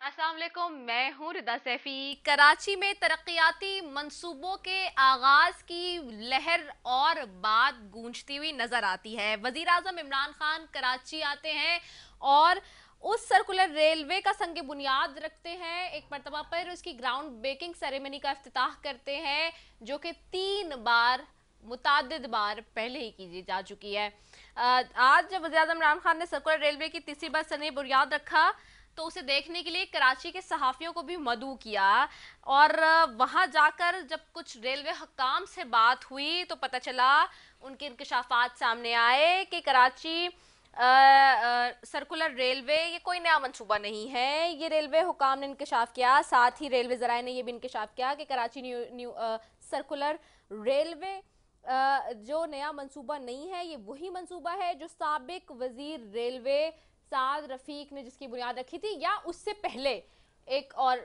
असलम मैं हूँ रिदा सैफी। कराची में तरक्याती मंसूबों के आगाज़ की लहर और बात गूंजती हुई नज़र आती है। वज़ीर अजम इमरान खान कराची आते हैं और उस सर्कुलर रेलवे का संग बुनियाद रखते हैं। एक मरतबा पर उसकी ग्राउंड ब्रेकिंग सेरेमनी का अफ्ताह करते हैं, जो कि तीन बार मुतद बार पहले ही की जा चुकी है। आज जब वजी अजम इमरान खान ने सर्कुलर रेलवे की तीसरी बार संग बुनियाद रखा तो उसे देखने के लिए कराची के सहाफ़ियों को भी मदू किया और वहाँ जाकर जब कुछ रेलवे हकाम से बात हुई तो पता चला उनके इंकशाफात सामने आए कि कराची आ, आ, सर्कुलर रेलवे ये कोई नया मंसूबा नहीं है। ये रेलवे हुकाम ने इंकशाफ किया साथ ही रेलवे ज़राए ने यह भी इंकशाफ किया कि कराची न्यू न्यू आ, सर्कुलर रेलवे जो नया मंसूबा नहीं है ये वही मंसूबा है जो सबक वज़ीर रेलवे साद रफ़ीक ने जिसकी बुनियाद रखी थी या उससे पहले एक और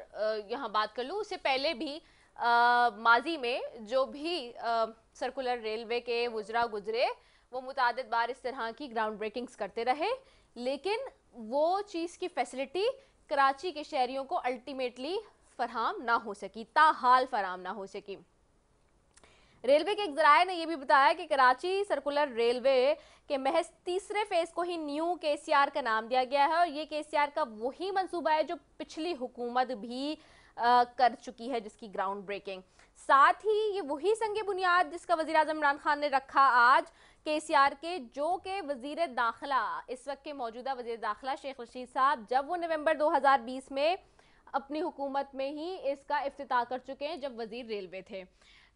यहाँ बात कर लूँ उससे पहले भी माजी में जो भी आ, सर्कुलर रेलवे के गुजरा गुजरे वो मुतद बार इस तरह की ग्राउंड ब्रेकिंग्स करते रहे लेकिन वो चीज़ की फैसिलिटी कराची के शहरीों को अल्टीमेटली फराम ना हो सकी ताहाल फराम ना हो सकी। रेलवे के एक जराये ने यह भी बताया कि कराची सर्कुलर रेलवे के महज तीसरे फ़ेज़ को ही न्यू के का नाम दिया गया है और ये के का वही मंसूबा है जो पिछली हुकूमत भी आ, कर चुकी है जिसकी ग्राउंड ब्रेकिंग साथ ही ये वही संग बुनियाद जिसका वजी अजम इमरान खान ने रखा आज के सी आर के जो के वज़ीर दाखिला इस वक्त के मौजूदा वज़ीर दाखिला शेख रशीद साहब जब वो नवंबर 2020 में अपनी हुकूमत में ही इसका अफ्ताह कर चुके हैं जब वज़ीर रेलवे थे।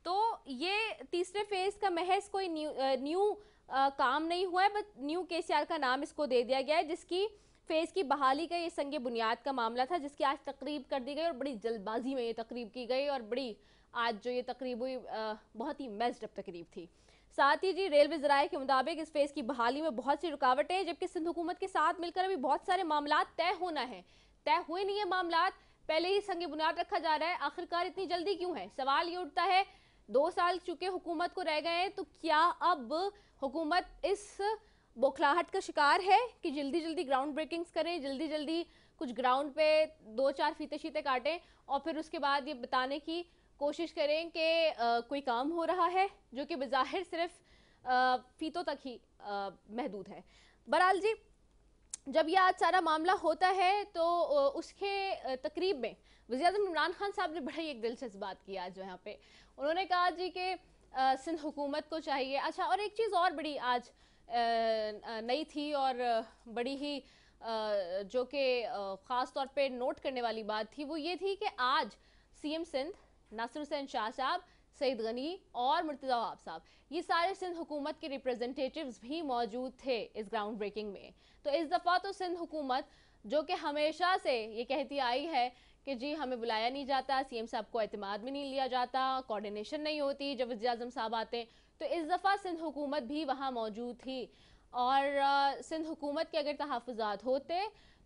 तो ये तीसरे फ़ेज़ का महज कोई न्यू न्यू काम नहीं हुआ है बट न्यू के का नाम इसको दे दिया गया है, जिसकी फ़ेज़ की बहाली का ये संग बुनियाद का मामला था, जिसकी आज तकरीब कर दी गई और बड़ी जल्दबाजी में ये तकरीब की गई और बड़ी, आज जो ये तकरीब हुई बहुत ही मेस्ड अप तकरीब थी। साथ ही जी, रेलवे जराए के मुताबिक इस फ़ेज़ की बहाली में बहुत सी रुकावटें हैं, जबकि सिंध हुकूमत के साथ मिलकर अभी बहुत सारे मामला तय होना है। तय हुए नहीं है मामला, पहले ही संग बुनियाद रखा जा रहा है, आखिरकार इतनी जल्दी क्यों है? सवाल ये उठता है दो साल चुके हुकूमत को रह गए हैं तो क्या अब हुकूमत इस बौखलाहट का शिकार है कि जल्दी जल्दी ग्राउंड ब्रेकिंग्स करें जल्दी जल्दी कुछ ग्राउंड पे दो चार फीते शीते काटें और फिर उसके बाद ये बताने की कोशिश करें कि कोई काम हो रहा है जो कि बज़ाहिर सिर्फ़ आ, फीतों तक ही आ, महदूद है। बहरहाल जी जब यह आज सारा मामला होता है तो उसके तकरीब में वजी अजम इमरान खान साहब ने बड़ा ही एक दिलचस्प बात की आज यहाँ पे। उन्होंने कहा जी कि सिंध हुकूमत को चाहिए। अच्छा और एक चीज़ और बड़ी आज नई थी और बड़ी ही जो कि ख़ास तौर पे नोट करने वाली बात थी, वो ये थी कि आज सीएम सिंध नासिर हुसैन शाह साहब सईद गनी और मुर्तज़ा वाब साहब, ये सारे सिंध हुकूमत के रिप्रेजेंटेटिव्स भी मौजूद थे इस ग्राउंड ब्रेकिंग में। तो इस दफ़ा तो सिंध हुकूमत, जो कि हमेशा से ये कहती आई है कि जी, हमें बुलाया नहीं जाता सीएम साहब को अतमाद में नहीं लिया जाता कोऑर्डिनेशन नहीं होती जब वजी अजम साहब आते हैं। तो इस दफ़ा सिंध हुकूमत भी वहाँ मौजूद थी। और सिंध हुकूमत के अगर तहफ़ात होते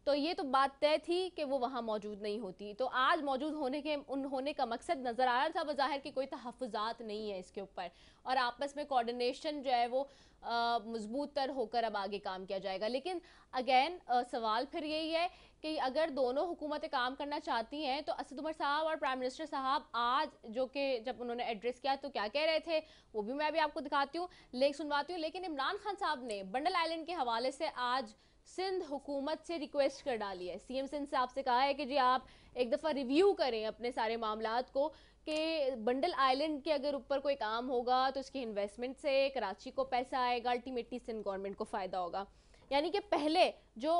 तो ये तो बात तय थी कि वो वहाँ मौजूद नहीं होती। तो आज मौजूद होने के, उन, होने का मकसद नज़र आ रहा था बज़ाहिर कि कोई तहफ़ात नहीं है इसके ऊपर। और आपस में कोऑर्डिनेशन जो है वो मज़बूत तर होकर अब आगे काम किया जाएगा। लेकिन अगेन सवाल फिर यही है कि अगर दोनों हुकूमतें काम करना चाहती हैं तो असद उमर साहब और प्राइम मिनिस्टर साहब आज जो कि जब उन्होंने एड्रेस किया तो क्या कह रहे थे, वो भी मैं अभी आपको दिखाती हूँ, लेख सुनवाती हूँ। लेकिन इमरान खान साहब ने बंडल आइलैंड के हवाले से आज सिंध हुकूमत से रिक्वेस्ट कर डाली है। सीएम सिंध से आपसे कहा है कि जी आप एक दफ़ा रिव्यू करें अपने सारे मामला को कि बंडल आइलैंड के अगर ऊपर कोई काम होगा तो उसकी इन्वेस्टमेंट से कराची को पैसा आएगा अल्टीमेटली सिंध गवर्नमेंट को फ़ायदा होगा। यानी कि पहले जो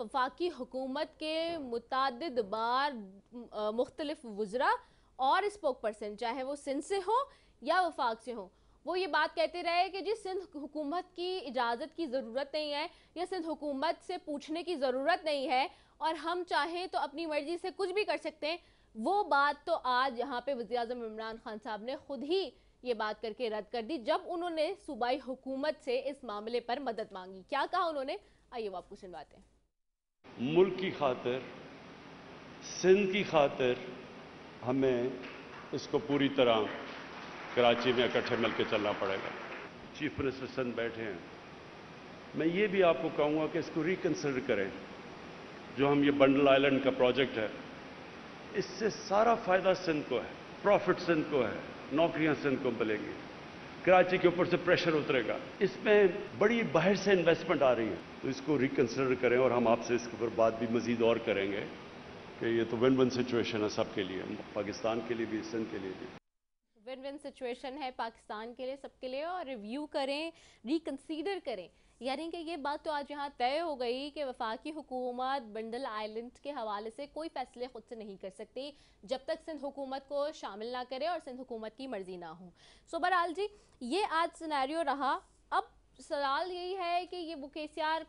वफाकी हुकूमत के मुतद बार मुख्तलिफ़ वज़रा और स्पोक पर्सन चाहे वो सिंध से हो या वफाक से हो वो ये बात कहते रहे कि जी, सिंध हुकूमत की इजाज़त की ज़रूरत नहीं है या सिंध हुकूमत से पूछने की ज़रूरत नहीं है और हम चाहें तो अपनी मर्ज़ी से कुछ भी कर सकते हैं। वो बात तो आज यहाँ पे वजी अजम इमरान खान साहब ने खुद ही ये बात करके रद्द कर दी, जब उन्होंने सूबाई हुकूमत से इस मामले पर मदद मांगी। क्या कहा उन्होंने? आइए वो आपको सुनवाते हैं। मुल्क की खातर, सिंध की खातर हमें इसको पूरी तरह कराची में इकट्ठे मिल के चलना पड़ेगा। चीफ मिनिस्टर सिंध बैठे हैं। मैं ये भी आपको कहूँगा कि इसको रिकन्सिडर करें, जो हम ये बंडल आइलैंड का प्रोजेक्ट है। इससे सारा फ़ायदा सिंध को है प्रॉफिट सिंध को है, नौकरियाँ सिंध को मिलेंगी। कराची के ऊपर से प्रेशर उतरेगा। इसमें बड़ी बाहर से इन्वेस्टमेंट आ रही है। तो इसको रिकंसिडर करें और हम आपसे इसके ऊपर बात भी मजीद और करेंगे कि ये तो विन विन सिचुएशन है सबके लिए, पाकिस्तान के लिए भी सिंध के लिए भी। विन विन सिचुएशन है पाकिस्तान के लिए, सबके लिए, और रिव्यू करें रिकंसीडर करें। यानी कि ये बात तो आज यहाँ तय हो गई कि वफाकी हुकूमत बंडल आइलैंड के हवाले से कोई फैसले खुद से नहीं कर सकती, जब तक सिंध हुकूमत को शामिल ना करे और सिंध हुकूमत की मर्ज़ी ना हो। सो बहरहाल जी, ये आज सिनेरियो रहा। अब सवाल यही है कि ये बुक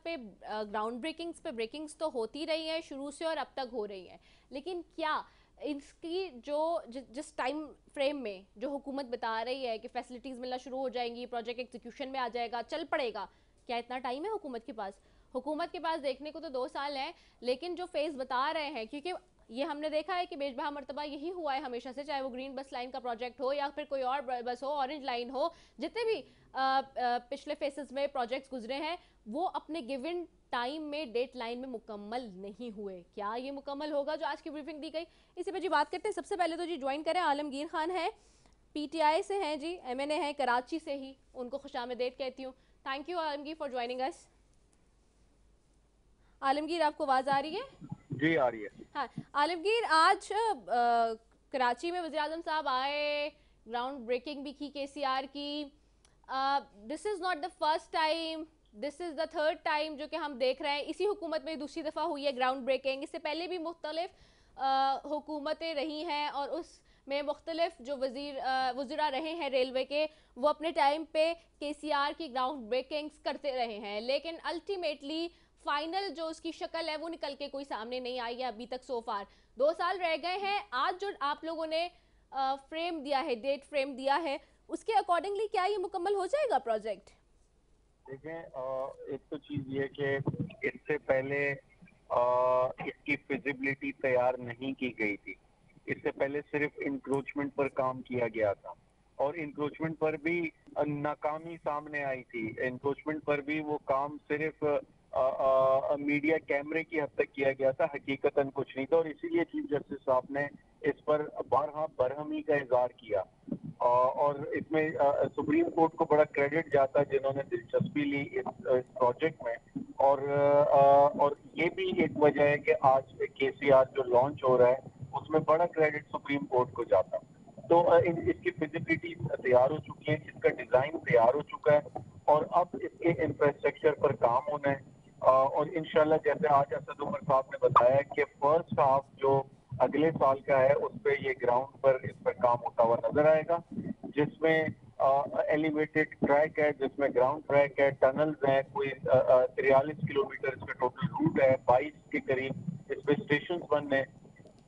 पे ग्राउंड ब्रेकिंग्स पे ब्रेकिंग्स तो होती रही हैं शुरू से और अब तक हो रही हैं। लेकिन क्या इसकी जो जिस टाइम फ्रेम में जो हुकूमत बता रही है कि फैसिलिटीज़ मिलना शुरू हो जाएँगी प्रोजेक्ट एग्जीक्यूशन में आ जाएगा चल पड़ेगा क्या इतना टाइम है हुकूमत के पास? हुकूमत के पास देखने को तो दो साल हैं लेकिन जो फ़ेज़ बता रहे हैं क्योंकि ये हमने देखा है कि बेशबहा मरतबा यही हुआ है हमेशा से चाहे वो ग्रीन बस लाइन का प्रोजेक्ट हो या फिर कोई और बस हो ऑरेंज लाइन हो जितने भी आ, आ, पिछले फेसेस में प्रोजेक्ट्स गुजरे हैं वो अपने गिवन टाइम में डेट लाइन में मुकम्मल नहीं हुए। क्या ये मुकम्मल होगा जो आज की ब्रीफिंग दी गई? इसी पर जी बात करते हैं। सबसे पहले तो जी ज्वाइन करें। आलमगीर खान है पीटीआई से हैं जी एमएनए हैं कराची से ही। उनको खुश आमदेद कहती हूँ। Thank you Alamgir for joining us Alamgir आपको आवाज़ आ रही है? जी आ रही है। हाँ आलमगीर आज आ, कराची में वजी अजम साहब आए ग्राउंड ब्रेकिंग भी की के सी आर की। This is not the first time this is the third time जो कि हम देख रहे हैं। इसी हुकूमत में दूसरी दफ़ा हुई है ग्राउंड ब्रेकिंग इससे पहले भी मुख्तलिफ़ हुकूमतें रही हैं और उस में मुख्तलिफ़ जो वज़ीर वजीरा रहे हैं रेलवे के, वो अपने टाइम पे के सी आर की ग्राउंड ब्रेकिंग्स करते रहे हैं। लेकिन अल्टीमेटली फाइनल जो उसकी शक्ल है, वो निकल के कोई सामने नहीं आई है अभी तक सो फार दो साल रह गए हैं। आज जो आप लोगों ने फ्रेम दिया है डेट फ्रेम दिया है, उसके अकॉर्डिंगली क्या ये मुकम्मल हो जाएगा प्रोजेक्ट देखें एक तो चीज़ ये कि इससे पहले इसकी फिजिबिलिटी तैयार नहीं की गई थी। इससे पहले सिर्फ़ इंक्रोचमेंट पर काम किया गया था। और इंक्रोचमेंट पर भी नाकामी सामने आई थी। इंक्रोचमेंट पर भी वो काम सिर्फ़ मीडिया कैमरे की हद तक किया गया था हकीकतन कुछ नहीं था और इसीलिए चीफ जस्टिस साहब ने इस पर बारहा बरहमी का इजहार किया। और इसमें सुप्रीम कोर्ट को बड़ा क्रेडिट जाता है जिन्होंने दिलचस्पी ली इस, इस प्रोजेक्ट में। और और ये भी एक वजह है कि आज के जो लॉन्च हो रहा है उसमें बड़ा क्रेडिट सुप्रीम कोर्ट को जाता। तो इन, इसकी फिजिबिलिटी तैयार हो चुकी है इसका डिज़ाइन तैयार हो चुका है और अब इसके इंफ्रास्ट्रक्चर पर काम होना है। और इनशाला जैसे आज असद उमर साहब ने बताया कि फ़र्स्ट हाफ़ जो अगले साल का है उस पर ये ग्राउंड पर इस पर काम होता हुआ नज़र आएगा जिसमें एलिवेटेड ट्रैक है जिसमें ग्राउंड ट्रैक है टनल्स हैं कोई तिरयालीस किलोमीटर इसका टोटल रूट है बाईस के करीब इस पे स्टेशन बनने।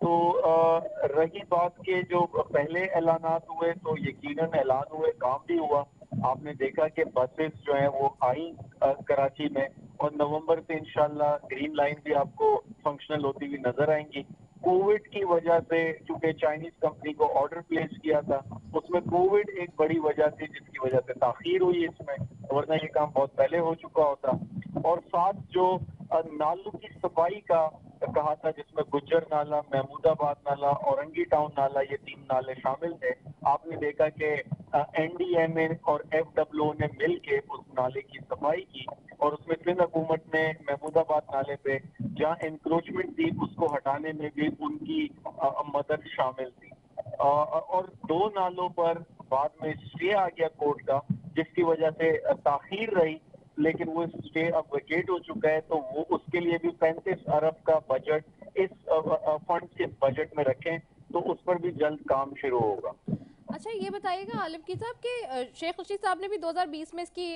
तो आ, रही बात के जो पहले ऐलान हुए तो यकीनन ऐलान हुए काम भी हुआ। आपने देखा कि बसेस जो है वो आई कराची में और नवंबर से इंशाल्लाह ग्रीन लाइन भी आपको फंक्शनल होती हुई नज़र आएँगी। कोविड की वजह से चूँकि चाइनीज़ कंपनी को ऑर्डर प्लेस किया था, उसमें कोविड एक बड़ी वजह थी जिसकी वजह से ताखीर हुई इसमें, वरना ये काम बहुत पहले हो चुका होता। और साथ जो नालों की सफ़ाई का कहा था जिसमें गुज्जर नाला, महमूदाबाद नाला, औरंगी टाउन नाला, ये तीन नाले शामिल थे। आपने देखा कि एनडीएमए और एफ़ ने मिल के उस नाले की सफ़ाई की और उसमें सिंध हुकूमत ने महमूदाबाद नाले पे जहाँ इंक्रोचमेंट थी, उसको हटाने में भी उनकी मदद शामिल थी। और दो नालों पर बाद में स्टे आ गया कोर्ट का, जिसकी वजह से ताखीर रही। लेकिन वो स्टे अब वेकेट हो चुका है तो वो उसके लिए भी पैंतीस अरब का बजट इस फंड इस बजट में रखें तो उस पर भी जल्द काम शुरू होगा। अच्छा ये बताइएगा आलिम की साहब कि शेख रशीद साहब ने भी 2020 में इसकी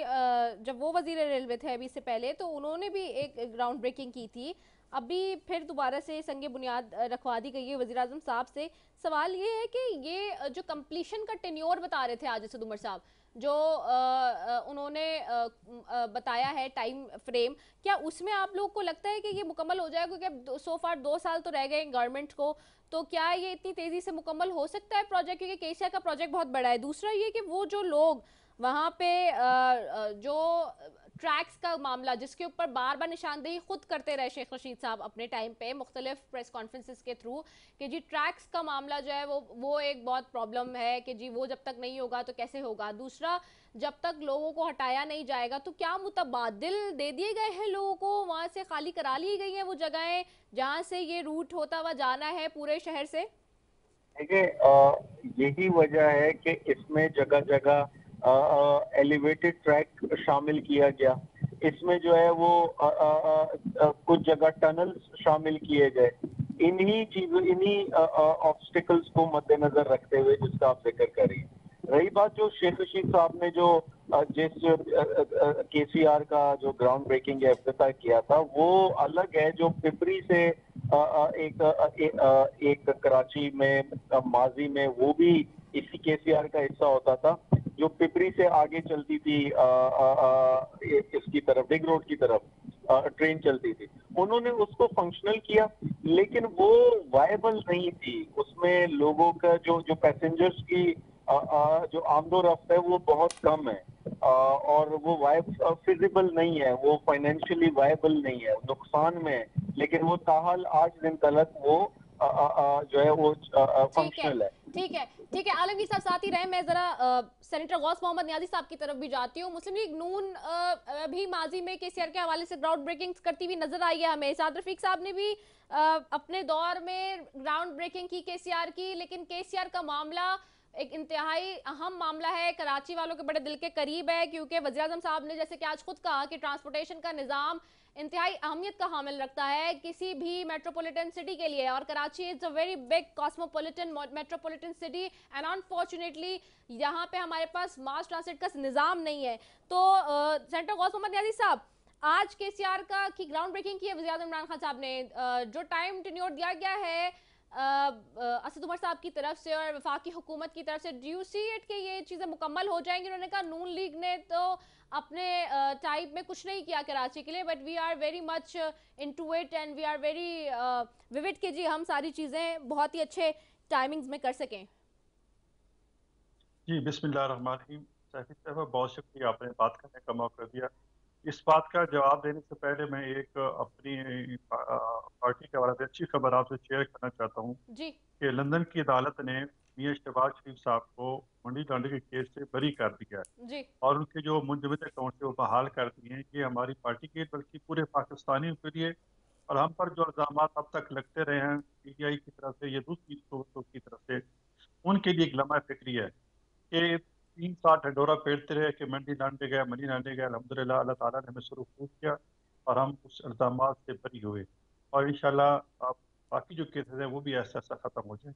जब वो वज़ीर रेलवे थे अभी से पहले तो उन्होंने भी एक ग्राउंड ब्रेकिंग की थी। अभी फिर दोबारा से संग बुनियाद रखवा दी गई है वजी साहब से। सवाल ये है कि ये जो कम्प्लीशन का टेन्योर बता रहे थे आज असद उमर साहब जो उन्होंने बताया है टाइम फ्रेम क्या उसमें आप लोग को लगता है कि ये मुकम्मल हो जाएगा? क्योंकि सो फार दो साल तो रह गए गवर्नमेंट को तो क्या ये इतनी तेज़ी से मुकम्मल हो सकता है प्रोजेक्ट क्योंकि केसिया का प्रोजेक्ट बहुत बड़ा है। दूसरा ये कि वो जो लोग वहाँ पे जो ट्रैक्स का मामला, जिसके ऊपर बार बार निशानदेही खुद करते रहे शेख रशीद साहब अपने टाइम पे, मुख्तलिफ़ प्रेस कॉन्फ्रेंसिस के थ्रू कि जी ट्रैक्स का मामला जो है वो वो एक बहुत प्रॉब्लम है कि जी वो जब तक नहीं होगा तो कैसे होगा? दूसरा, जब तक लोगों को हटाया नहीं जाएगा तो क्या मुतबादिल दे दिए गए हैं लोगों को? वहाँ से खाली करा ली गई हैं वो जगहें, जहाँ से ये रूट होता हुआ जाना है पूरे शहर से? देखिए यही वजह है कि इसमें जगह जगह एलिवेटेड ट्रैक शामिल किया गया। इसमें जो है वो आ, आ, आ, कुछ जगह टनल्स शामिल किए गए। इन्हीं चीज़ों इन्हीं ऑब्स्टिकल्स को मद्देनजर रखते हुए जिसका आप ज़िक्र करिए रही बात जो शेख रशीद साहब ने जो जिस के सी आर का जो ग्राउंड ब्रेकिंग अफ्ताह किया था वो अलग है जो पिपरी से एक एक कराची में माजी में वो भी इसी के सी आर का हिस्सा होता था। जो पिपरी से आगे चलती थी आ, आ, आ, इसकी तरफ़ डिग रोड की तरफ़ ट्रेन चलती थी उन्होंने उसको फंक्शनल किया लेकिन वो वायबल नहीं थी। उसमें लोगों का जो जो पैसेंजर्स की जो आमदो रफ्त है वो बहुत कम है। और वो वायब फिजिबल नहीं है वो फाइनेंशियली वायबल नहीं है नुकसान में है। लेकिन वो ताहल आज दिन तलक वो जो है वो फंक्शनल है। ठीक है ठीक है आलमगीर साहब साथ ही रहे मैं जरा सेनेटर गौस मोहम्मद न्याजी साहब की तरफ़ भी जाती हूँ। मुस्लिम लीग नून आ, भी माजी में केसीआर के हवाले से ग्राउंड ब्रेकिंग करती हुई नज़र आई है हमें। साद रफीक साहब ने भी आ, अपने दौर में ग्राउंड ब्रेकिंग की केसीआर की लेकिन केसीआर का मामला एक इंतहाई अहम मामला है, कराची वालों के बड़े दिल के करीब है, क्योंकि वजी अजम साहब ने जैसे कि आज खुद कहा कि ट्रांसपोर्टेशन का निज़ाम इंतहाई अहमियत का हामिल रखता है किसी भी मेट्रोपॉलिटन सिटी के लिए। और Karachi is a very big cosmopolitan metropolitan city and unfortunately यहाँ पे हमारे पास मास ट्रांसिट का निज़ाम नहीं है। तो सेंटर गौस मोहम्मद यादी साहब, आज के सी आर का की ग्राउंड ब्रेकिंग की है वजी इमरान खान साहब ने। जो टाइम टेन्योर दिया गया है असद उमर साहब की तरफ़ से और वफाकी हुकूमत की तरफ़ से डू यू सी इट कि ये चीज़ें मुकम्मल हो जाएँगी? उन्होंने कहा, नून लीग ने तो अपने टाइप में कुछ नहीं किया कराची के लिए but we are very much into it and we are very vivid के जी हम सारी चीज़ें बहुत ही अच्छे टाइमिंग्स में कर सकें। जी, बिस्मिल्लाह बहुत शुक्रिया, आपने बात करने का मौका दिया। इस बात का जवाब देने से पहले मैं एक अपनी पार्टी के हवाले से अच्छी खबर आपसे शेयर करना चाहता हूँ कि लंदन की अदालत ने मियाँ शहबाज शरीफ साहब को मंडी लॉन्ड्री के केस से बरी कर दिया है। और उनके जो मुंजमद अकाउंट से वो बहाल कर दिए हैं ये हमारी पार्टी के बल्कि पूरे पाकिस्तानियों के लिए। और हम पर जो इल्ज़ाम अब तक लगते रहे हैं पी टी आई की तरफ़ से या दूसरी की तरफ़ से उनके लिए एक लम्हा फिक्री है कि तीन साल ढंडोरा पेड़ते रहे कि मंडी लाने गए मंडी लाने गए अलहमदिल्ला अल्लाह ताला ने हमें शुरू किया और हम उस इल्ज़ाम से बरी हुए। और इन आप बाकी जो केसेस हैं वो भी ऐसा ऐसा ख़त्म हो जाए।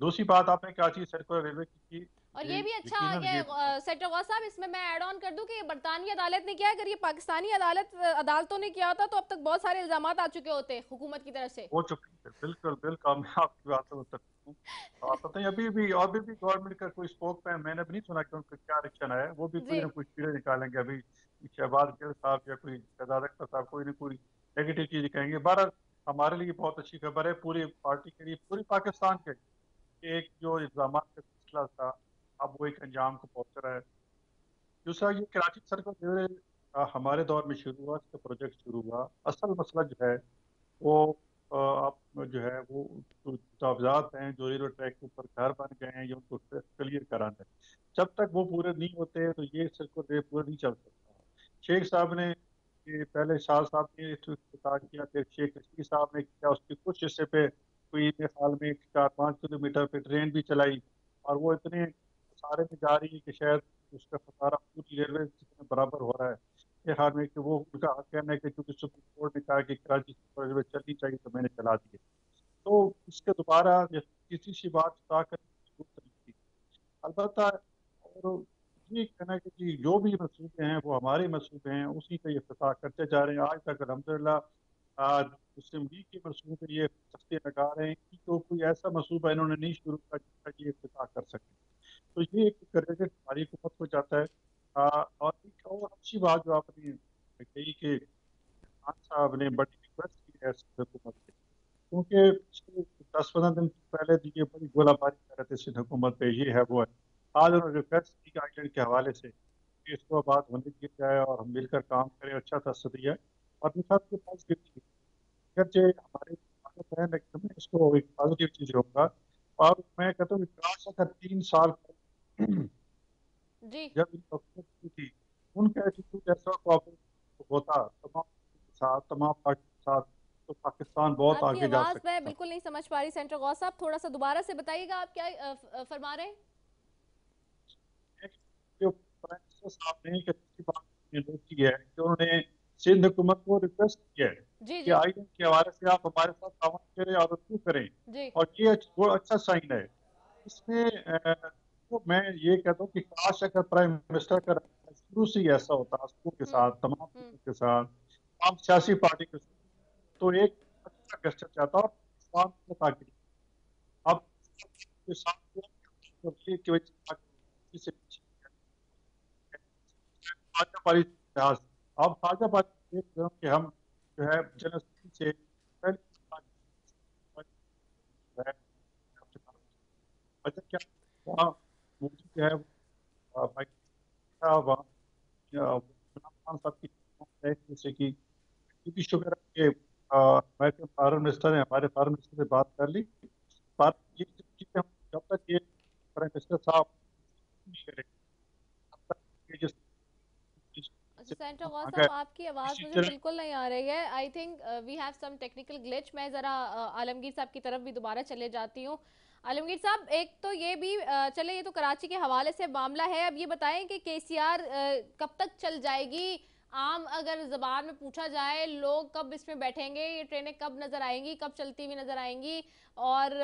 दूसरी बात आपने क्या चीज़ सर्कुलर रेलवे की और ये भी अच्छा ये सेक्टर साहब इसमें मैं ऐड ऑन कर दूँ कि बरतानी अदालत ने किया अगर ये पाकिस्तानी अदालत अदालतों ने किया होता तो अब तक बहुत सारे इल्ज़ाम आ चुके होते हुकूमत की तरफ़ से। हो चुके हैं बिल्कुल बिल्कुल मैं आपकी बात समझ सकता पता है अभी भी और भी, भी गवर्नमेंट का कोई स्पोक मैन मैंने भी नहीं सुना कि उनका क्या रिक्शन आया। वो भी कोई ना कोई कीड़े निकालेंगे। अभी शहबाज गिल साहब या कोई शहजाद साहब कोई ना कोई नेगेटिव चीज़ कहेंगे। बारह हमारे लिए बहुत अच्छी खबर है पूरी पार्टी के लिए पूरी पाकिस्तान के एक जो इल्ज़ाम का सिलसिला था अब वो एक अंजाम को पहुँच रहा है। दूसरा ये कराची सर्कल जो हमारे दौर में शुरू हुआ इसका प्रोजेक्ट शुरू हुआ। असल मसला जो है वो आप जो है वो कागजात हैं, जो रेलवे ट्रैक के ऊपर घर बन गए हैं, या उनको क्लियर कराना है, जब तक वो पूरे नहीं होते तो ये सर्कल रे पूरा नहीं चल सकता। शेख साहब ने पहले शाह साहब ने किया, फिर शेख रशीद साहब ने किया, उसके कुछ हिस्से पे कोई साल में चार पाँच किलोमीटर पे ट्रेन भी चलाई, और वो इतने सारे में जा रही है कि शायद उसका खसारा पूरी रेलवे बराबर हो रहा है। हाल में कि वो उनका हक कहना है कि चूँकि सुप्रीम कोर्ट ने कहा कि कराची रेलवे चलनी चाहिए तो मैंने चला दी तो इसके दोबारा किसी सी बात कर थी अलबत् और ये कहना है कि जो भी मनसूबे हैं, वो हमारे मनसूबे हैं, उसी का फसा करते जा रहे हैं। आज तक अलहमदिल्ला मुस्लिम लीग के मनसूबे ये सस्ते लगा रहे हैं कि तो कोई ऐसा मसूबा इन्होंने नहीं शुरू किया जिसका ये इफ्ताह कर सके। तो ये एक क्रेडिट हमारी हुकूमत को जाता है। और एक और अच्छी बात जो आपने कही कि खान साहब ने बड़ी रिक्वेस्ट की है हुकूमत से क्योंकि दस पंद्रह दिन पहले ये बड़ी गोलाबारी कर रहे थे सिंध हुकूमत पे, ये है वो है। आज उन्होंने रिक्वेस्ट की आइलैंड के हवाले से कि इसको आबाद होने दिया जाए और हम मिलकर काम करें अच्छा तस्वीर है। और दूसरा के पॉजिटिव चीज़ अगरचे हमारे है, लेकिन मैं इसको एक पॉजिटिव चीज़ रहूँगा और मैं कहता हूँ काश अगर तीन साल जी। जब इन की थी उनका एटीट्यूड ऐसा होता तमाम के साथ तमाम पार्टी के साथ तो पाकिस्तान बहुत आगे जा सकता मैं बिल्कुल नहीं समझ पा रही सेंटर गौस साहब थोड़ा सा दोबारा से बताइएगा आप क्या फरमा रहे हैं? जो साहब ने किसी बात की है कि उन्होंने सिंध हुकूमत को रिक्वेस्ट किया है जी कि के हवाले से आप हमारे साथ तावन करें और करें। और ये अच्छ- अच्छा साइन है। इसमें तो मैं ये कहता हूँ कि काश अगर प्राइम मिनिस्टर का शुरू से ही ऐसा होता स्कूल के साथ तमाम हम्म। के साथ तमाम सियासी पार्टी के साथ तो एक अच्छा गेस्टर चाहता और को ताकि अब के साथ तो खाजा पारी इतिहास अब खाजा पारी देख रहे हो कि हम जो है से पहले है, क्या मोदी जो है वहाँ या, इमरान खान साहब की है जैसे कि भी शुक्र है कि अमेरिकन फॉरेन मिनिस्टर ने हमारे फॉरेन मिनिस्टर से बात कर ली। बात ये चीज़ें हम जब तक ये प्राइम मिनिस्टर साहब नहीं करेंगे ये जिस अच्छा सेंटर साहब आपकी आवाज़ मुझे बिल्कुल नहीं आ रही है। I think we have some technical glitch मैं जरा आलमगीर साहब की तरफ़ भी दोबारा चले जाती हूँ। आलमगीर साहब, एक तो ये भी चले, ये तो कराची के हवाले से मामला है। अब ये बताएँ कि केसीआर कब तक चल जाएगी? आम अगर जबान में पूछा जाए, लोग कब इसमें बैठेंगे? ये ट्रेनें कब नज़र आएँगी? कब चलती हुई नज़र आएँगी? और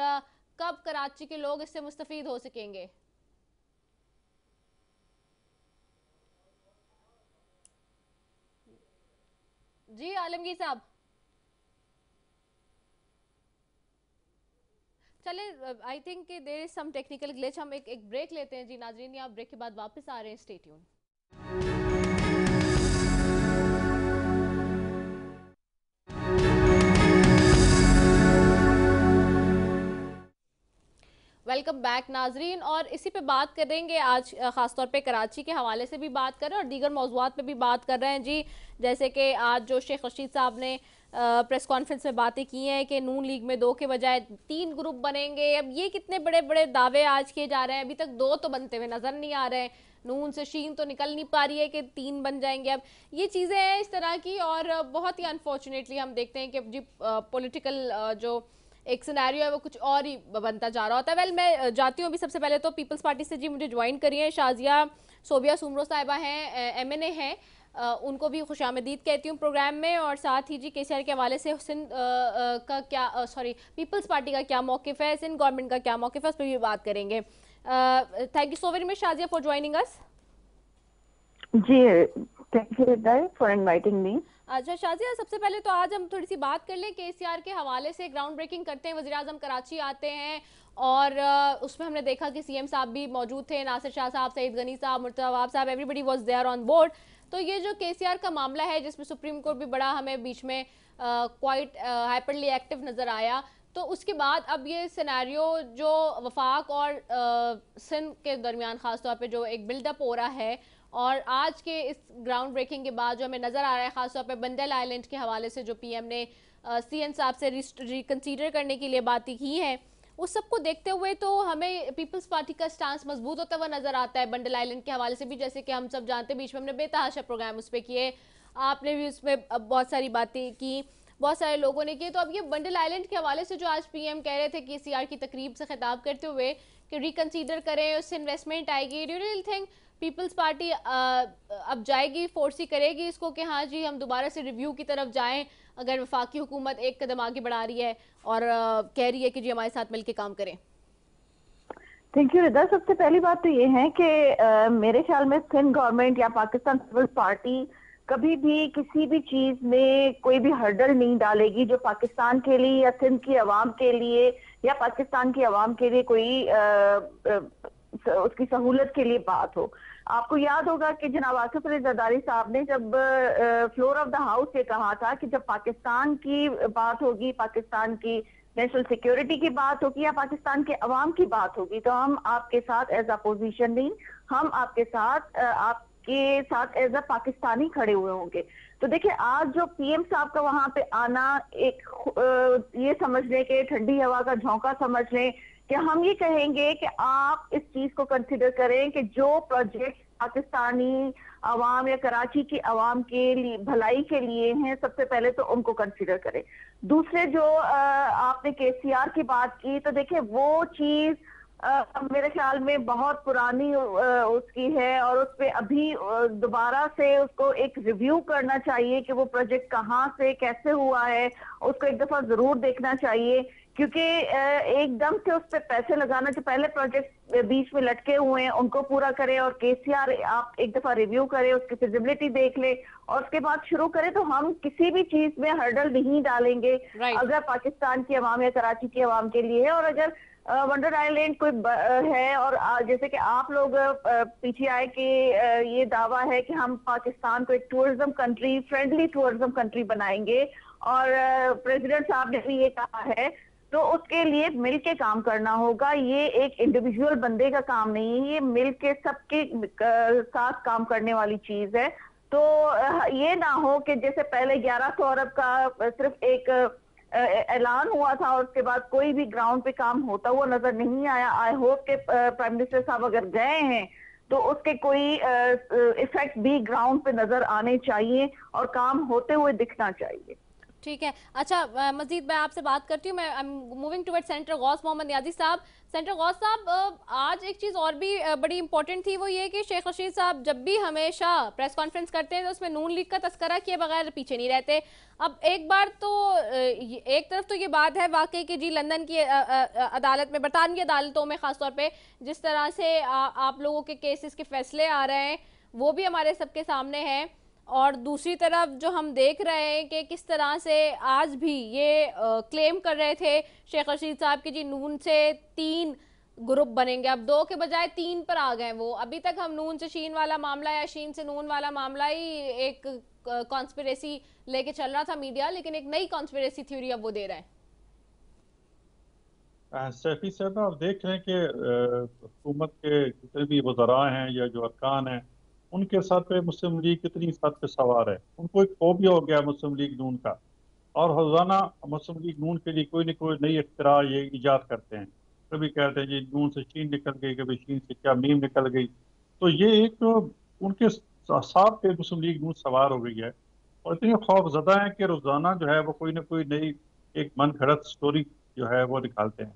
कब कराची के लोग इससे मुस्तफीद हो सकेंगे? जी, आलमगीर साहब। चले I think there is some technical glitch हम एक एक ब्रेक लेते हैं, जी नाजरीन आप ब्रेक के बाद वापस आ रहे हैं स्टे ट्यून वेलकम बैक नाजरीन, और इसी पे बात करेंगे आज खासतौर पे कराची के हवाले से भी बात कर रहे हैं और दीगर मौजूद पे भी बात कर रहे हैं, जी, जैसे कि आज जो शेख रशीद साहब ने प्रेस कॉन्फ्रेंस में बातें की हैं कि नून लीग में दो के बजाय तीन ग्रुप बनेंगे। अब ये कितने बड़े बड़े दावे आज किए जा रहे हैं? अभी तक दो तो बनते हुए नज़र नहीं आ रहे हैं। नून से शीन तो निकल नहीं पा रही है कि तीन बन जाएँगे। अब ये चीज़ें हैं इस तरह की और बहुत ही अनफॉर्चुनेटली हम देखते हैं कि जी पोलिटिकल जो एक सिनेरियो है वो कुछ और ही बनता जा रहा होता है। वेल मैं जाती हूँ अभी सबसे पहले तो पीपल्स पार्टी से जी, मुझे ज्वाइन करिए। शाजिया, सोबिया सुमरो साहिबा हैं एम एन ए हैं। उनको भी खुश आमदीद कहती हूँ प्रोग्राम में और साथ ही जी केसीआर के हवाले से सिंध अ, का क्या सॉरी पीपल्स पार्टी का क्या मौकफ है सिंध गवर्नमेंट का क्या मौकफ है उस पर भी बात करेंगे। Thank you so very much Shazia for joining us ji thank you for inviting me अच्छा शाजिया सबसे पहले तो आज हम थोड़ी सी बात कर लें केसीआर के हवाले से ग्राउंड ब्रेकिंग करते हैं वजी कराची आते हैं और उसमें हमने देखा कि सीएम साहब भी मौजूद थे, नासिर शाह साहब, सईद गनी साहब मुर्तवाब साहब everybody was there on board तो ये जो केसीआर का मामला है, जिसमें सुप्रीम कोर्ट भी बड़ा हमें बीच में क्वाइट हाइपरली एक्टिव नज़र आया तो उसके बाद अब ये सिनेरियो जो वफाक और सिंध के दरमियान ख़ासतौर पे जो एक बिल्डअप हो रहा है, और आज के इस ग्राउंड ब्रेकिंग के बाद जो हमें नज़र आ रहा है, ख़ासतौर पे बंडल आइलैंड के हवाले से जो पीएम ने सी एन साहब से रिकन्सीडर करने के लिए बातें की हैं उस सबको देखते हुए तो हमें पीपल्स पार्टी का स्टांस मज़बूत होता हुआ नज़र आता है, बंडल आइलैंड के हवाले से भी, जैसे कि हम सब जानते हैं, बीच में हमने बेतहाशा प्रोग्राम उस पर किए। आपने भी उसमें बहुत सारी बातें की, बहुत सारे लोगों ने किए। तो अब ये बंडल आइलैंड के हवाले से जो आज पीएम कह रहे थे कि सीआर की तकरीब से खिताब करते हुए कि रिकन्सीडर करें उससे इन्वेस्टमेंट आएगी। Do real think people's party अब जाएगी फोर्स करेगी इसको कि हाँ जी, हम दोबारा से रिव्यू की तरफ़ जाएँ? अगर वफाकी हुकूमत एक कदम आगे बढ़ा रही है और कह रही है कि जी हमारे साथ मिलकर काम करें। थैंक यू रिदा सबसे पहली बात तो ये है कि मेरे ख्याल में सिंध गवर्नमेंट या पाकिस्तान पीपल्स पार्टी कभी भी किसी भी चीज़ में कोई भी हर्डल नहीं डालेगी जो पाकिस्तान के लिए या सिंध की आवाम के लिए या पाकिस्तान की आवाम के लिए कोई अ, स- उसकी सहूलत के लिए बात हो। आपको याद होगा कि जनाब आसिफ अली जरदारी साहब ने जब फ्लोर ऑफ़ द हाउस ये कहा था कि जब पाकिस्तान की बात होगी पाकिस्तान की नेशनल सिक्योरिटी की बात होगी या पाकिस्तान के अवाम की बात होगी तो हम आपके साथ एज अपोजिशन नहीं हम आपके साथ अ, आप के साथ एज अ पाकिस्तानी खड़े हुए होंगे। तो देखिए आज जो पीएम साहब का वहाँ पे आना एक ये समझ लें कि ठंडी हवा का झोंका समझ लें कि हम ये कहेंगे कि आप इस चीज़ को कंसिडर करें कि जो प्रोजेक्ट पाकिस्तानी आवाम या कराची की आवाम के लिए, भलाई के लिए हैं, सबसे पहले तो उनको कंसिडर करें। दूसरे जो आपने केसीआर की बात की तो देखिए वो चीज़ मेरे ख्याल में बहुत पुरानी उसकी है और उस पर अभी दोबारा से उसको एक रिव्यू करना चाहिए कि वो प्रोजेक्ट कहाँ से, कैसे हुआ है, उसको एक दफ़ा ज़रूर देखना चाहिए। क्योंकि एकदम से उस पर पैसे लगाना जो पहले प्रोजेक्ट बीच में लटके हुए हैं उनको पूरा करें और केसीआर आप एक दफ़ा रिव्यू करें उसकी फिजिबिलिटी देख ले और उसके बाद शुरू करें तो हम किसी भी चीज़ में हर्डल नहीं डालेंगे right. अगर पाकिस्तान की आवाम या कराची की आवाम के लिए है और अगर वंडर आइलैंड कोई है और जैसे कि आप लोग पीछे आए कि ये दावा है कि हम पाकिस्तान को एक tourism country friendly tourism country बनाएँगे और प्रेसिडेंट साहब ने भी ये कहा है तो उसके लिए मिल के काम करना होगा। ये एक इंडिविजुअल बंदे का काम नहीं है, ये मिल के सबके साथ काम करने वाली चीज़ है। तो ये ना हो कि जैसे पहले 1100 अरब का सिर्फ़ एक ऐलान हुआ था और उसके बाद कोई भी ग्राउंड पे काम होता हुआ नज़र नहीं आया। आई होप के प्राइम मिनिस्टर साहब अगर गए हैं तो उसके कोई इफ़ेक्ट भी ग्राउंड पे नज़र आने चाहिए और काम होते हुए दिखना चाहिए। ठीक है। अच्छा मजीद मैं आपसे बात करती हूँ। मैं I am moving toward centre Ghaus Mohammad यादी साहब। सेंटर गौस साहब आज एक चीज़ और भी बड़ी इंपॉर्टेंट थी वो ये कि शेख रशीद साहब जब भी हमेशा प्रेस कॉन्फ्रेंस करते हैं तो उसमें नून लीग का तस्करा किए बगैर पीछे नहीं रहते। अब एक बार तो एक तरफ़ तो ये बात है वाकई कि जी लंदन की अदालत में बरतानवी अदालतों में ख़ासतौर पर जिस तरह से आ, आप लोगों के केसेस के फैसले आ रहे हैं वो भी हमारे सबके सामने हैं। और दूसरी तरफ़ जो हम देख रहे हैं कि किस तरह से आज भी ये आ, क्लेम कर रहे थे शेख रशीद साहब की जी नून से तीन ग्रुप बनेंगे। अब दो के बजाय तीन पर आ गए वो। अभी तक हम नून से शीन वाला मामला या शीन से नून वाला मामला ही एक कॉन्स्पिरेसी लेके चल रहा था मीडिया लेकिन एक नई कॉन्स्पिरेसी थ्योरी अब वो दे रहे हैं। सैफी साहब आप देख रहे हैं कि हुकूमत के जितने भी वजरा हैं या जो अरकान हैं उनके सर पे मुस्लिम लीग कितनी सर पे सवार है। उनको एक फोबिया हो गया मुस्लिम लीग नून का। और रोज़ाना मुस्लिम लीग नून के लिए कोई ना कोई नई अख्तरा ये ईजाद करते हैं। कभी कहते हैं जी नून से चीन निकल गई कभी चीन से क्या मीम निकल गई। तो ये एक उनके साथ पे मुस्लिम लीग नून सवार हो गई है। और इतनी खौफ ज़दा है कि रोज़ाना जो है वो कोई ना कोई नई एक मन घड़त स्टोरी जो है वो निकालते हैं।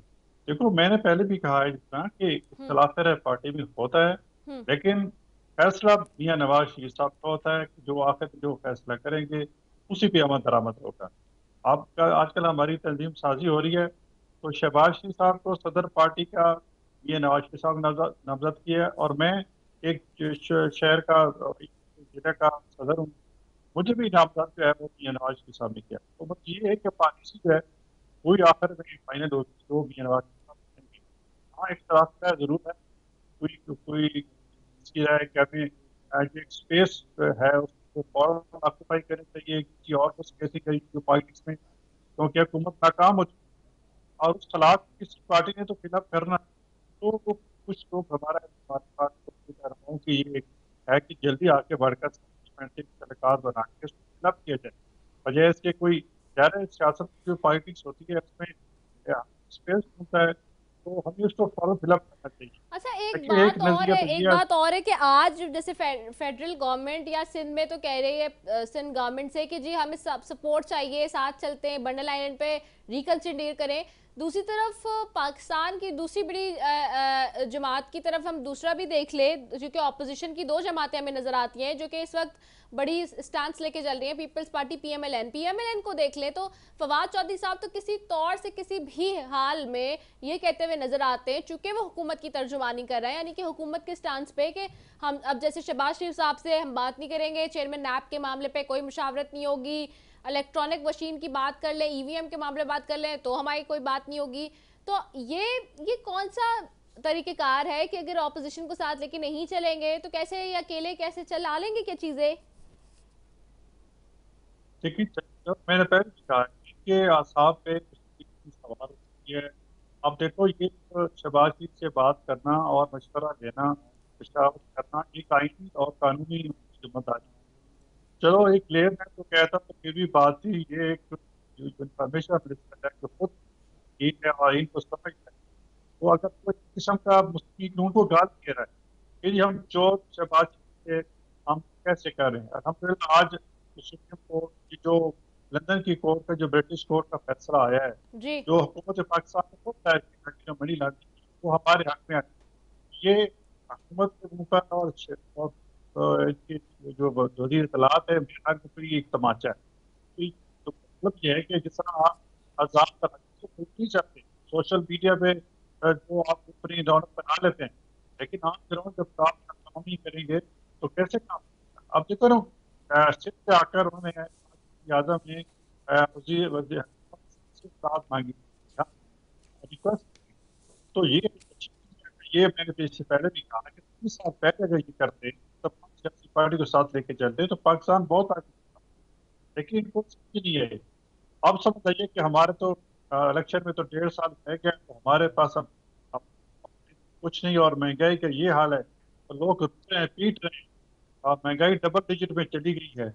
देखो मैंने पहले भी कहा है जितना कि हम्म। इख्तलाफ पार्टी में होता है हम्म। लेकिन फैसला मियाँ नवाज़ शरीफ साहब का होता है कि जो आखिर जो फैसला करेंगे, उसी पे अमल दरामद होगा। आपका आजकल हमारी तंजीम साजी हो रही है तो शहबाज शरीफ साहब को सदर पार्टी का मियाँ नवाज़ शरीफ साहब नामजद किया है और मैं एक शहर का, ज़िले का सदर हूँ। मुझे भी नामजद जो है वो मियाँ नवाज़ शरीफ साहब ने किया। तो बस ये है कि पॉलिसी जो है, वही आखिर में फाइनल होती है वो मियाँ नवाज़ शरीफ साहब हाँ एक तरह ज़रूर है, कोई कोई इसकी राय क्या भी एक स्पेस है, उसको और ऑक्यूपाई करनी चाहिए किसी और को कैसे करी जो पॉलिटिक्स में। क्योंकि तो हुकूमत नाकाम हो चुकी और उस सलाद किसी पार्टी ने तो फिलअप करना तो वो कुछ लोग हमारा बात को कि ये है कि जल्दी आके बढ़कर सरकार बना के उसको फिलअप किया जाए। वजह इसके कोई ज़्यादा सियासत जो पॉलिटिक्स होती है, उसमें स्पेस होता है तो हमें उसको फॉलो फिलअप करना चाहिए। अच्छा एक बात और है एक बात और है कि आज जैसे फेडरल गवर्नमेंट या सिंध में तो कह रही है सिंध गवर्नमेंट से कि जी हमें सब सपोर्ट चाहिए साथ चलते हैं बंडल आइलैंड पे रिकन्सिडर करें। दूसरी तरफ़ पाकिस्तान की दूसरी बड़ी जमात की तरफ़ हम दूसरा भी देख ले, क्योंकि अपोजिशन की दो जमातें हमें नज़र आती हैं, जो कि इस वक्त बड़ी स्टांस लेके चल रही है पीपल्स पार्टी पीएमएलएन पीएमएलएन को देख ले तो फवाद चौधरी साहब तो किसी तौर से किसी भी हाल में ये कहते हुए नज़र आते हैं, चूँकि वो हुकूमत की तर्जुमानी कर रहे हैं, यानी कि हुकूमत के स्टांस पे कि हम, अब जैसे शहबाज शरीफ साहब से हम बात नहीं करेंगे चेयरमैन नैप के मामले पर कोई मुशावरत नहीं होगी इलेक्ट्रॉनिक मशीन की बात कर लें ईवीएम के मामले बात कर लें तो हमारी कोई बात नहीं होगी। तो ये ये कौन सा तरीकेकार है कि अगर ऑपोजिशन को साथ लेके नहीं चलेंगे तो कैसे अकेले कैसे चला लेंगे क्या चीज़ें? लेकिन मैंने पहले कहा कि आसाब पे सवाल है। अब देखो, ये तो शहबाज से बात करना और मशवरा देना पेशावर करना एक आईनी और कानूनी ज़िम्मेदारी चलो एक लेयर में तो कहता तो फिर भी बात थी ये एक इंफॉर्मेशन मिनिस्टर है जो खुद ठीक है और इनको समझ है। वो अगर कोई किस्म का मुस्लिम को गाल दे रहा है फिर हम चोर से बात हम कैसे कर रहे हैं? अलहमदिल्ला आज सुप्रीम कोर्ट की जो लंदन की कोर्ट का जो ब्रिटिश कोर्ट का फैसला आया है जी। जो हुकूमत पाकिस्तान ने खुद तय किया मनी लॉन्ड्रिंग वो हमारे हक में आ ये हुकूमत के मुँह पर और, जो वज़ीर इतलात है मेरा तो एक तमाचा है। तो मतलब ये है कि जिस तरह आप आज़ाद तरह से नहीं चाहते, सोशल मीडिया पे जो आप अपनी रौनक बना लेते हैं, लेकिन आप ग्राउंड जब काम काम ही करेंगे तो कैसे काम अब देखो ना सिर्फ़ से आकर उन्होंने यादव ने वज़ीर मांगी। रिक्वेस्ट तो ये ये मैंने पहले भी कहा कि तीस साल पहले अगर ये करते तो सियासी पार्टी को साथ लेके चलते तो पाकिस्तान बहुत आगे लेकिन इनको समझ नहीं है। अब समझ आइए कि हमारे तो इलेक्शन में तो डेढ़ साल रह गए तो हमारे पास अब, कुछ नहीं और महँगाई का ये हाल है। तो लोग रुक रहे हैं पीट रहे हैं। और महँगाई डबल डिजिट में चली गई है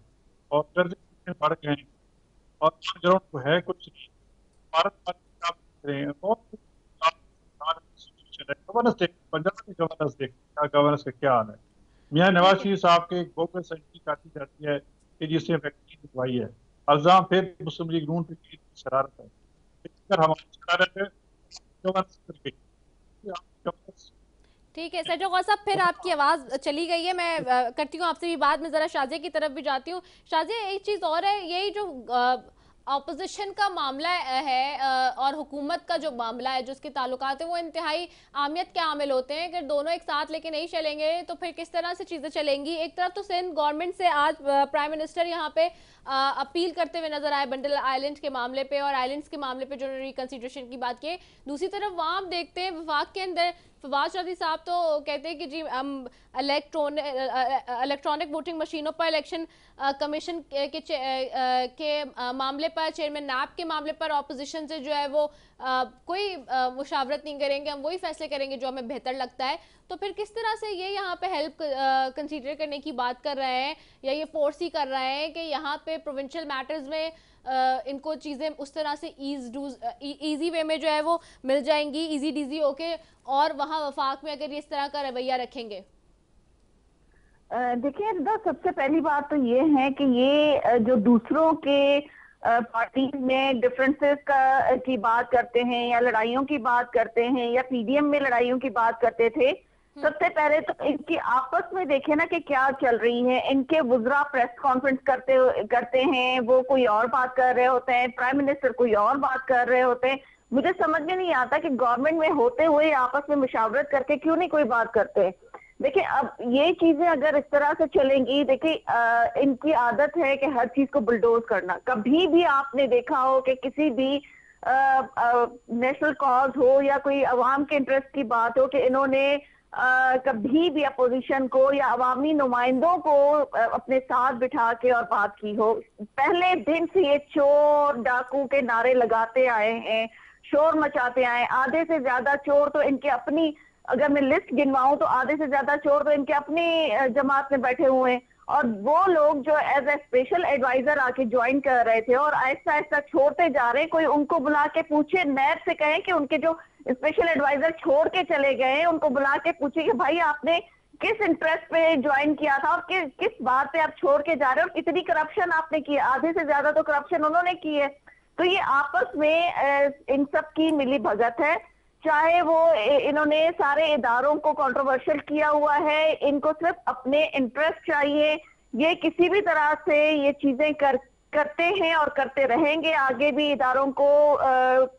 और कर्जे बढ़ गए हैं। और ग्राउंड को है कुछ नहीं। भारत और गवर्नेंस देख पंजाब की गवर्नेंस देख क्या गवर्नेंस का क्या हाल है। मियाँ नवाज़ शरीफ साहब के बोगस एंट्री काटी जाती है, कि जिसने वैक्सीन दिलवाई है। अल्जाम फिर मुस्लिम लीग नून की शरारत है। ठीक है सर जो साहब फिर आपकी आवाज़ चली गई है। मैं करती हूँ आपसे भी बाद में ज़रा शाजिया की तरफ़ भी जाती हूँ। शाजिया, एक चीज़ और है, यही जो अपोजिशन का मामला है और हुकूमत का जो मामला है जो उसके है, वो इंतहाई आमियत के आमिल होते हैं। अगर दोनों एक साथ लेके नहीं चलेंगे तो फिर किस तरह से चीज़ें चलेंगी? एक तरफ़ तो सिंध गवर्नमेंट से आज प्राइम मिनिस्टर यहाँ पे अपील करते हुए नज़र आए बंडल आइलैंड के मामले पे और आइलैंड्स के मामले पे जो रिकन्सिड्रेशन की बात की दूसरी तरफ़ वहाँ आप देखते हैं विभाग के अंदर फवाद चौधरी साहब तो कहते हैं कि जी हम इलेक्ट्रॉनिक इलेक्ट्रॉनिक वोटिंग मशीनों पर इलेक्शन कमीशन के के, मामले पर चेयरमैन नैब के मामले पर ऑपोजिशन से जो है वो आ, कोई मुशावरत नहीं करेंगे। हम वही फैसले करेंगे जो हमें बेहतर लगता है। तो फिर किस तरह से ये यहाँ पे हेल्प कंसीडर करने की बात कर रहे हैं या ये फोर्स ही कर रहे हैं कि यहाँ पे प्रोविंशियल मैटर्स में आ, इनको चीज़ें उस तरह से ईज डूज ईजी वे में जो है वो मिल जाएँगी ईजी डीजी होके और वहाँ वफाक में अगर ये इस तरह का रवैया रखेंगे देखिए सबसे पहली बात तो ये है कि ये जो दूसरों के पार्टी में डिफरेंसेस का की बात करते हैं या लड़ाइयों की बात करते हैं या पीडीएम में लड़ाइयों की बात करते थे। सबसे पहले तो इनकी आपस में देखे ना कि क्या चल रही है। इनके बुजरा प्रेस कॉन्फ्रेंस करते करते हैं। वो कोई और बात कर रहे होते हैं। प्राइम मिनिस्टर कोई और बात कर रहे होते हैं। मुझे समझ में नहीं आता कि गवर्नमेंट में होते हुए आपस में मुशावरत करके क्यों नहीं कोई बात करते देखिए, अब ये चीज़ें अगर इस तरह से चलेंगी, देखिए इनकी आदत है कि हर चीज़ को बुलडोज करना। कभी भी आपने देखा हो कि किसी भी नेशनल कॉज हो या कोई अवाम के इंटरेस्ट की बात हो कि इन्होंने आ, कभी भी अपोजिशन को या अवामी नुमाइंदों को अपने साथ बिठा के और बात की हो। पहले दिन से ये चोर डाकू के नारे लगाते आए हैं शोर मचाते आए आधे से ज़्यादा चोर तो इनके अपनी अगर मैं लिस्ट गिनवाऊं तो आधे से ज़्यादा चोर तो इनके अपनी जमात में बैठे हुए हैं। और वो लोग जो एज ए स्पेशल एडवाइजर आके ज्वाइन कर रहे थे और आहिस्ता आहिस्ता छोड़ते जा रहे कोई उनको बुला के पूछे नैब से कहें कि उनके जो स्पेशल एडवाइजर छोड़ के चले गए उनको बुला के पूछे कि भाई आपने किस इंटरेस्ट पे ज्वाइन किया था और कि, किस बात पे आप छोड़ के जा रहे हो कितनी करप्शन आपने की आधे से ज़्यादा तो करप्शन उन्होंने की है। तो ये आपस में इन सब की मिली भगत है। चाहे वो इन्होंने सारे इदारों को कंट्रोवर्शियल किया हुआ है इनको सिर्फ़ अपने इंटरेस्ट चाहिए ये किसी भी तरह से ये चीज़ें कर करते हैं और करते रहेंगे आगे भी इदारों को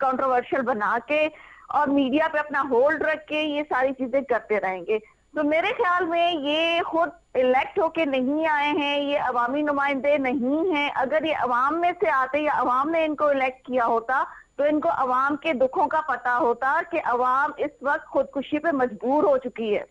कंट्रोवर्शियल बना के। और मीडिया पे अपना होल्ड रख के ये सारी चीज़ें करते रहेंगे। तो मेरे ख्याल में ये खुद इलेक्ट होके नहीं आए हैं, ये अवामी नुमाइंदे नहीं हैं। अगर ये अवाम में से आते या अवाम ने इनको इलेक्ट किया होता तो इनको अवाम के दुखों का पता होता कि अवाम इस वक्त खुदकुशी पे मजबूर हो चुकी है।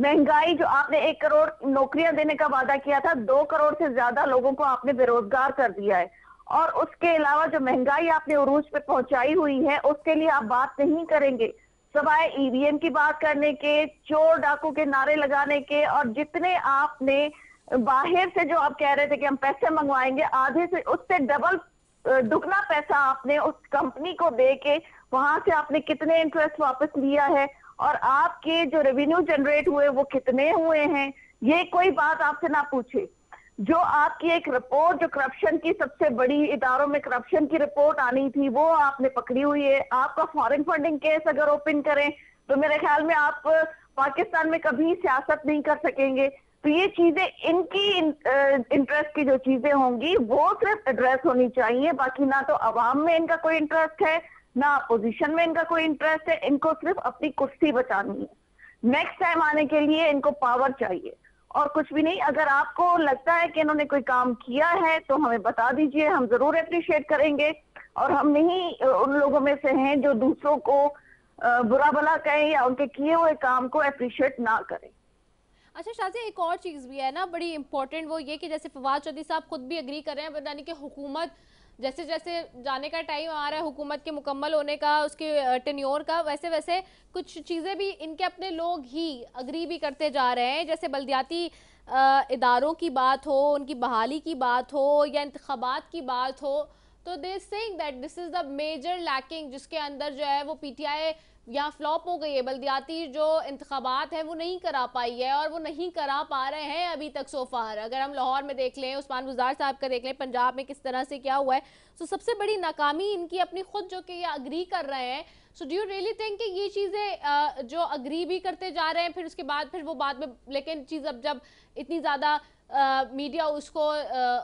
महँगाई जो आपने एक करोड़ नौकरियाँ देने का वादा किया था, दो करोड़ से ज़्यादा लोगों को आपने बेरोजगार कर दिया है। और उसके अलावा जो महँगाई आपने उरूज पे पहुंचाई हुई है, उसके लिए आप बात नहीं करेंगे। सवाए ईवीएम की बात करने के, चोर डाकू के नारे लगाने के और जितने आपने बाहर से जो आप कह रहे थे कि हम पैसे मंगवाएँगे, आधे से उससे डबल दुगना पैसा आपने उस कंपनी को दे के वहाँ से आपने कितने इंटरेस्ट वापस लिया है और आपके जो रेवेन्यू जनरेट हुए वो कितने हुए हैं, ये कोई बात आपसे ना पूछे। जो आपकी एक रिपोर्ट जो करप्शन की सबसे बड़ी इदारों में करप्शन की रिपोर्ट आनी थी, वो आपने पकड़ी हुई है। आपका फॉरेन फंडिंग केस अगर ओपन करें तो मेरे ख्याल में आप पाकिस्तान में कभी सियासत नहीं कर सकेंगे। तो ये चीज़ें इनकी इंटरेस्ट की जो चीज़ें होंगी, वो सिर्फ़ एड्रेस होनी चाहिए। बाकी ना तो अवाम में इनका कोई इंटरेस्ट है, ना अपोजिशन में इनका कोई इंटरेस्ट है। इनको सिर्फ़ अपनी कुर्सी बचानी है। नेक्स्ट टाइम आने के लिए इनको पावर चाहिए। और कुछ भी नहीं, अगर आपको लगता है कि इन्होंने कोई काम किया है तो हमें बता दीजिए, हम ज़रूर अप्रिशिएट करेंगे। और हम नहीं, उन लोगों में से हैं जो दूसरों को बुरा भला कहें या उनके किए हुए काम को अप्रिशिएट ना करें। अच्छा शाजी एक और चीज़ भी है ना, बड़ी इंपॉर्टेंट वो ये कि जैसे फवाद चौधरी साहब खुद भी अग्री कर रहे हैं यानी कि हुकूमत जैसे जैसे जाने का टाइम आ रहा है, हुकूमत के मुकम्मल होने का, उसके टेन्योर का वैसे वैसे कुछ चीज़ें भी इनके अपने लोग ही अग्री भी करते जा रहे हैं। जैसे बल्दियाती इदारों की बात हो, उनकी बहाली की बात हो या इंतबात की बात हो तो they saying that this is the major lacking जिसके अंदर जो है वो पीटीआई यहाँ फ्लॉप हो गई है, बल्दियाती जो इंतबात है, वो नहीं करा पाई है और वो नहीं करा पा रहे हैं अभी तक सोफार अगर हम लाहौर में देख लें, उस्मान गुजार साहब का देख लें, पंजाब में किस तरह से क्या हुआ है तो सबसे बड़ी नाकामी इनकी अपनी खुद जो कि ये अग्री कर रहे हैं। So do you really think कि ये चीज़ें जो अग्री भी करते जा रहे हैं, फिर उसके बाद फिर वो बाद में, लेकिन चीज़ अब जब इतनी ज़्यादा मीडिया उसको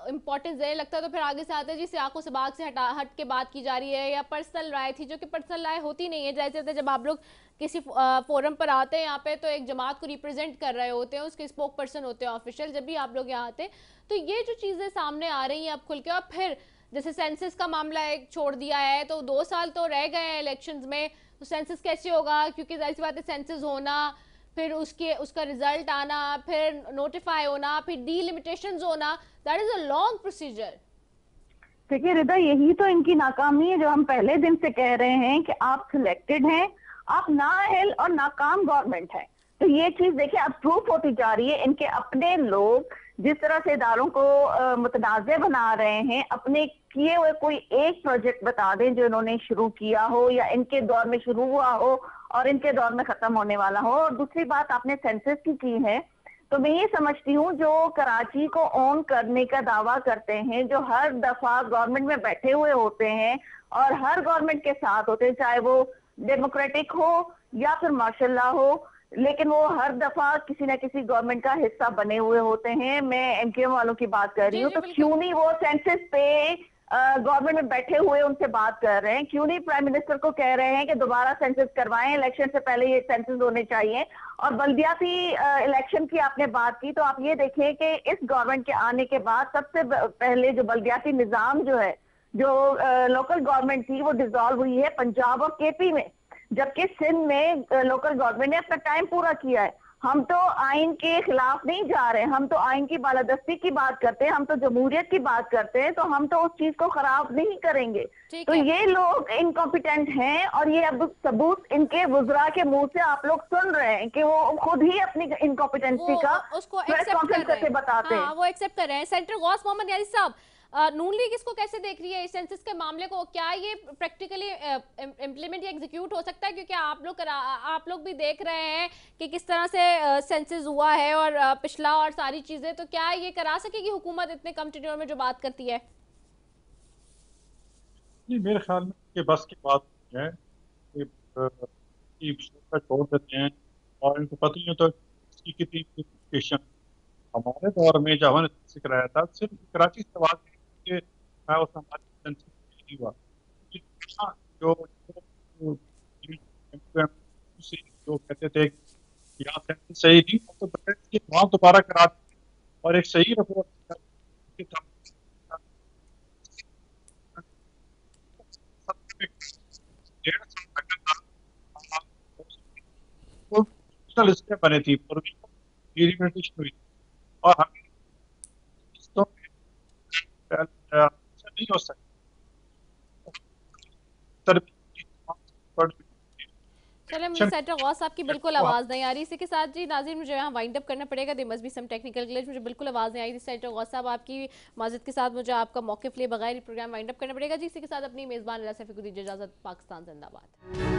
इम्पोर्टेंस देने लगता है तो फिर आगे से आते हैं जी सियाको से बाग से हटा, हट के बात की जा रही है, या पर्सनल राय थी, जो कि पर्सनल राय होती नहीं है। जैसे जैसे जब आप लोग किसी फोरम पर आते हैं, यहाँ पे तो एक जमात को रिप्रेजेंट कर रहे होते हैं, उसके स्पोक पर्सन होते हैं ऑफिशियल जब भी आप लोग यहाँ आते हैं तो ये जो चीज़ें सामने आ रही हैं अब खुल के, और फिर जैसे सेंसस का मामला एक छोड़ दिया है तो दो साल तो रह गए हैं इलेक्शन में तो सेंसस कैसे होगा? क्योंकि ज़ाहिर सी बात है सेंसस होना फिर उसके, उसका रिज़ल्ट आना, फिर नोटिफाई होना, फिर डीलिमिटेशन होना that is a long procedure देखिए रिदा, यही तो इनकी नाकामी है, जो हम पहले दिन से कह रहे हैं कि आप सिलेक्टेड हैं, आप नाअहल और नाकाम गवर्नमेंट है। तो ये चीज़ देखिए, अब प्रूफ होती जा रही है, इनके अपने लोग जिस तरह से इदारों को मुतनाज़ बना रहे हैं, अपने किए हुए कोई एक प्रोजेक्ट बता दें जो इन्होंने शुरू किया हो या इनके दौर में शुरू हुआ हो और इनके दौर में खत्म होने वाला हो। और दूसरी बात आपने सेंसस की की है तो मैं ये समझती हूँ जो कराची को ऑन करने का दावा करते हैं जो हर दफ़ा गवर्नमेंट में बैठे हुए होते हैं और हर गवर्नमेंट के साथ होते हैं चाहे वो डेमोक्रेटिक हो या फिर मार्शल हो लेकिन वो हर दफ़ा किसी न किसी गवर्नमेंट का हिस्सा बने हुए होते हैं। मैं एमकेएम वालों की बात कर रही हूँ तो क्यों नहीं वो सेंसस पे गवर्नमेंट में बैठे हुए उनसे बात कर रहे हैं। क्यों नहीं प्राइम मिनिस्टर को कह रहे हैं कि दोबारा सेंसस करवाएँ? इलेक्शन से पहले ये सेंसस होने चाहिए। और बल्दियाती इलेक्शन की आपने बात की तो आप ये देखें कि इस गवर्नमेंट के आने के बाद सबसे पहले जो बल्दियाती निज़ाम जो है, जो लोकल गवर्नमेंट थी, वो डिजोल्व हुई है पंजाब और केपी में। जबकि सिंध में लोकल गवर्नमेंट ने अपना टाइम पूरा किया है। हम तो आइन के खिलाफ नहीं जा रहे हम तो आइन की बालादस्ती की बात करते हैं हम तो जमहूरियत की बात करते हैं तो हम तो उस चीज़ को खराब नहीं करेंगे। तो ये लोग इनकॉम्पिटेंट हैं और ये अब सबूत इनके गुजरा के मुँह से आप लोग सुन रहे हैं कि वो खुद ही अपनी इनकॉम्पिटेंसी का उसको एक्सेप्ट कर बताते हैं हाँ, वो एक्सेप्ट कर रहे हैं। सेंटर गौस मोहम्मद यारी साहब नून लीग इसको कैसे देख रही है? इस सेंसस के मामले को क्या ये प्रैक्टिकली इम्प्लीमेंट या एग्जीक्यूट हो सकता है? क्योंकि आप लोग आप लोग भी देख रहे हैं कि किस तरह से सेंसस हुआ है और पिछला और सारी चीज़ें। तो क्या ये करा सकेगी हुकूमत इतने कम टेन्योर में जो बात करती है? नहीं मेरे ख्याल में ये बस की बात है छोड़ देते हैं और इनको पता नहीं होता कितनी हमारे दौर में जब हमने कराया था, सिर्फ़ कराची से बात के मैं उस हमारी नहीं हुआ जो जो कहते थे या सही नहीं तो वहाँ दोबारा करा और एक सही रिपोर्ट बने थी और हमें नहीं हो सकता। चले मुझे सेटर गौस साहब की बिल्कुल आवाज़ नहीं आ रही। इसी के साथ जी नाजिर मुझे यहाँ वाइंड अप करना पड़ेगा। There must be some technical glitch मुझे बिल्कुल आवाज़ नहीं आई थी सेटर गौस साहब आपकी माजद के साथ मुझे आपका मौके लिए बगैर प्रोग्राम वाइंड अप करना पड़ेगा। जी इसी के साथ अपनी मेज़बान अल्लाह सफ़ी को दीजिए इजाज़त पाकिस्तान जिंदाबाद।